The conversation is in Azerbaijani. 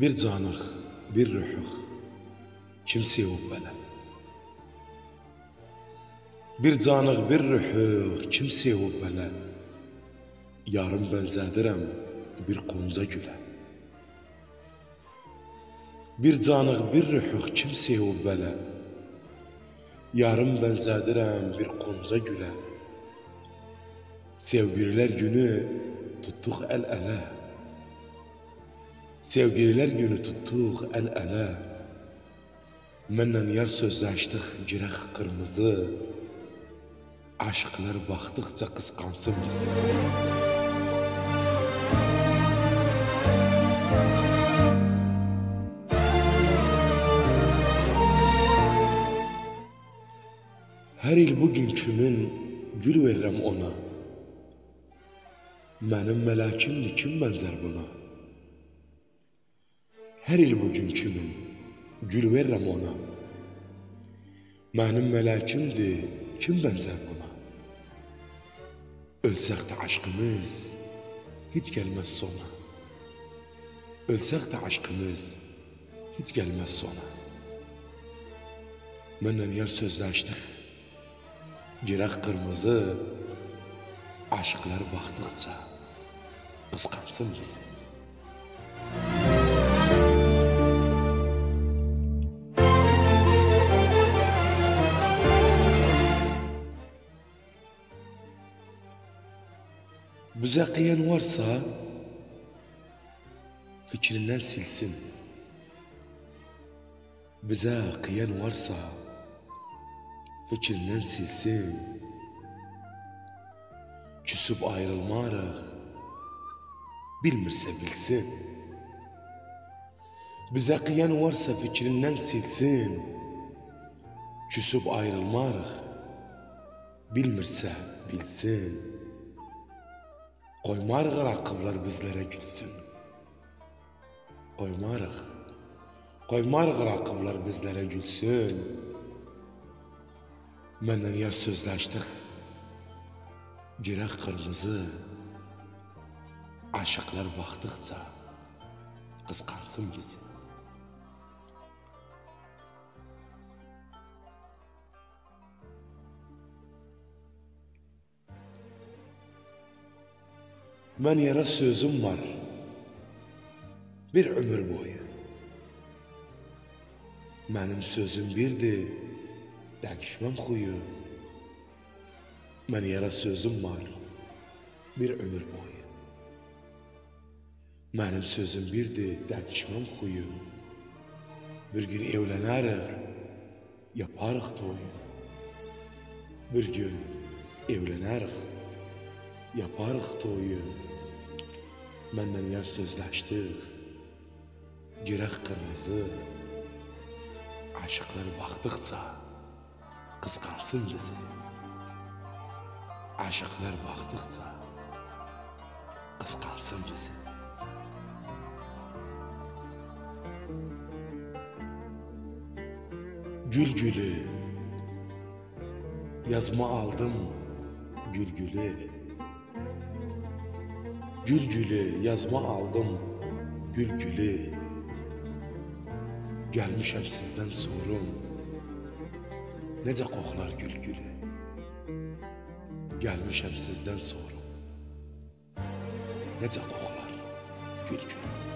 Bir canıq, bir ruhuq, kim sevib belə? Bir canıq, bir ruhuq, kim sevib belə? Yarım bənzədirəm bir qonca gülə. Bir canıq, bir ruhuq, kim sevib belə? Yarım bənzədirəm bir qonca gülə. Sevgililər günü tutduq əl-ələ. Sevgililər günü tutduq əl-ələ. Mənlə yar sözləşdik girək qırmızı. Aşıqlar baxdıqca qısqansın bizi. Hər il bu gün kimin gül verirəm ona. Mənim mələkimdir, kim bənzər buna? Hər il bu gün kimin gül verirəm ona. Mənim mələkimdir, kim bənzər buna? Ölsək də aşkımız hiç gəlməz sona. Ölsək də aşkımız hiç gəlməz sona. Mənlə yar sözləşdik. Girək qırmızı aşıqlar baxdıqca qısqansın bizi. وزاقيا ورصها فكر الناس سلسل بزاقيا ورصها فكر الناس سلسل كسب ayrılmarıq bilmirsə bilsin bizə qiyan varsa fikrindən silsin küsüb ayrılmarıq bilmirsə bilsin Qoymarıq raqiblər bizlərə gülsün. Qoymarıq, qoymarıq raqiblər bizlərə gülsün. Məndən yar sözləşdik. Girək qırmızı. Aşıqlar baxdıqca qısqansın bizi. Mən yara sözüm var. Bir ömür boyu. Mənim sözüm birdir. Dəyişməm xuyu. Mən yara sözüm var. Bir ömür boyu. Mənim sözüm birdir. Dəyişməm xuyu. Bir gün evlənərik. Yaparıq toyu. Bir gün evlənərik. Yaparıq toyu. Məndən yar sözləşdik. Girək qırmızı. Aşıqlar baxdıqca qısqansın bizi. Aşıqlar baxdıqca qısqansın bizi. Gül gülü yazma aldım gül gülü. Gül gülü yazma aldım gül gülü. Gəlmişəm sizdən sorum. Necə qoxlar gül gülü. Gəlmişəm sizdən sorum. Necə qoxlar gül gülü.